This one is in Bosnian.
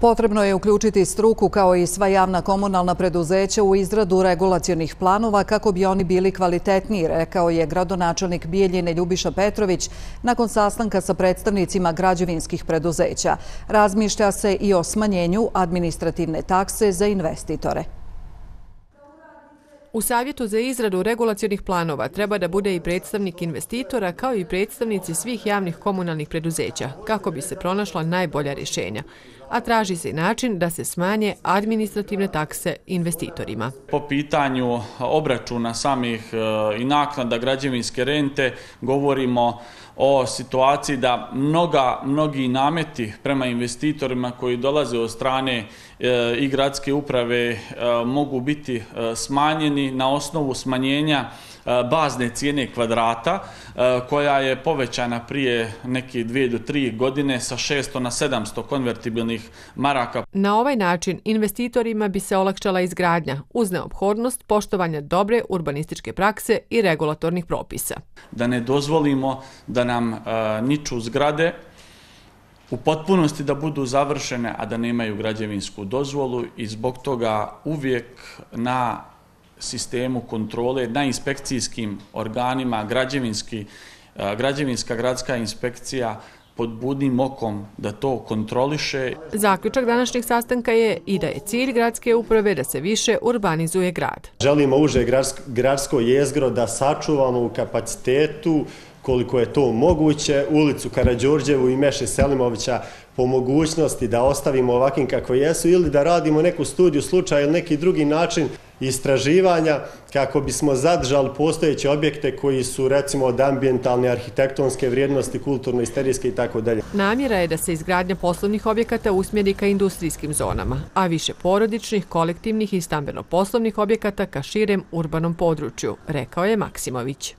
Potrebno je uključiti struku kao i sva javna komunalna preduzeća u izradu regulacijonih planova kako bi oni bili kvalitetniji, rekao je gradonačelnik Bijeljine Ljubiša Petrović nakon sastanka sa predstavnicima građevinskih preduzeća. Razmišlja se i o smanjenju administrativne takse za investitore. U savjetu za izradu regulacijonih planova treba da bude i predstavnik investitora kao i predstavnici svih javnih komunalnih preduzeća kako bi se pronašla najbolja rješenja, a traži se način da se smanje administrativne takse investitorima. Po pitanju obračuna samih e, i naknada građevinske rente govorimo o situaciji da mnoga, mnogi nameti prema investitorima koji dolaze od strane e, i gradske uprave e, mogu biti e, smanjeni na osnovu smanjenja e, bazne cijene kvadrata e, koja je povećana prije neke dvije do tri godine sa 600 na 700 konvertibilnih maraka. Na ovaj način investitorima bi se olakšala izgradnja uz neophodnost poštovanja dobre urbanističke prakse i regulatornih propisa. Da ne dozvolimo da nam niču zgrade u potpunosti da budu završene, a da nemaju građevinsku dozvolu i zbog toga uvijek na sistemu kontrole na inspekcijskim organima, građevinski, građevinska gradska inspekcija pod budnim okom da to kontroliše. Zaključak današnjeg sastanka je i da je cilj gradske uprave da se više urbanizuje grad. Želimo uže gradsko jezgro da sačuvamo u kapacitetu koliko je to moguće, ulicu Karadžorđevu i Meše Selimovića po mogućnosti da ostavimo ovakvim kako jesu ili da radimo neku studiju slučaja ili neki drugi način istraživanja kako bismo zadržali postojeće objekte koji su recimo od ambientalne, arhitektonske vrijednosti, kulturno-isterijske i tako dalje. Namjera je da se izgradnja poslovnih objekata usmjeri ka industrijskim zonama, a više porodičnih, kolektivnih i stambeno-poslovnih objekata ka širem urbanom području, rekao je Maksimović.